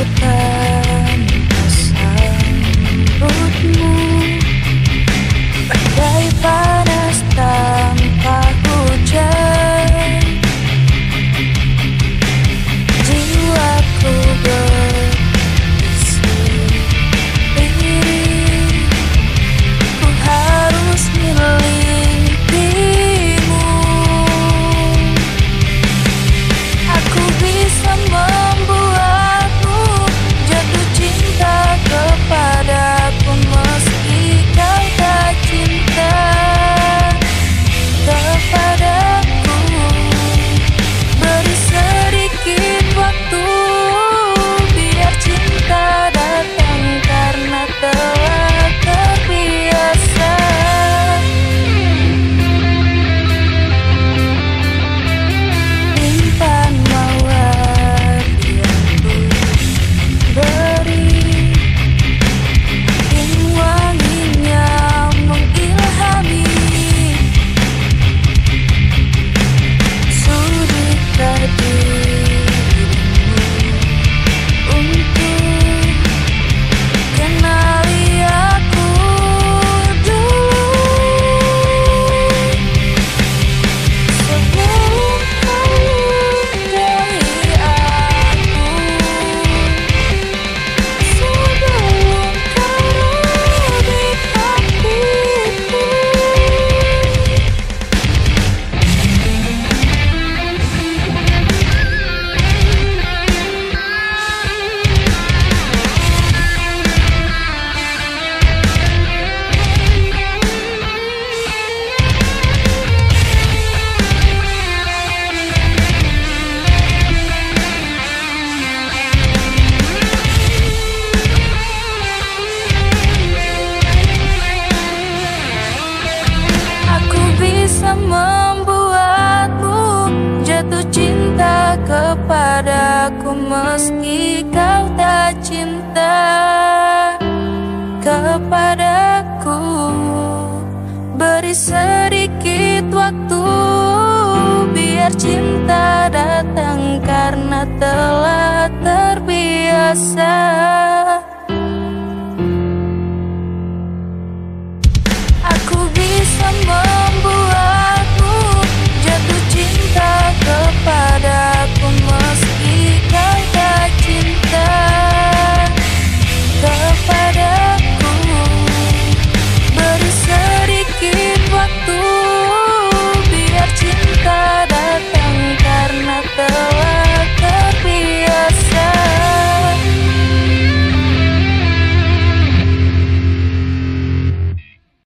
goodbye kepadaku meski kau tak cinta kepadaku. Beri sedikit waktu biar cinta datang karena telah terbiasa